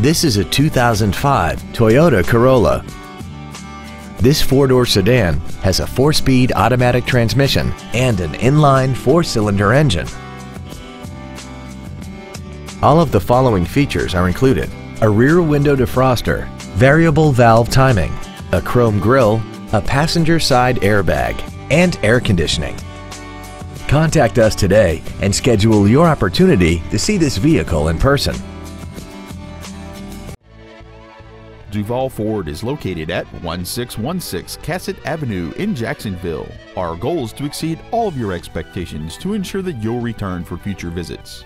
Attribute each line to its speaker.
Speaker 1: This is a 2005 Toyota Corolla. This four-door sedan has a four-speed automatic transmission and an inline four-cylinder engine. All of the following features are included. A rear window defroster, variable valve timing, a chrome grille, a passenger side airbag, and air conditioning. Contact us today and schedule your opportunity to see this vehicle in person.
Speaker 2: Duval Ford is located at 1616 Cassat Avenue in Jacksonville. Our goal is to exceed all of your expectations to ensure that you'll return for future visits.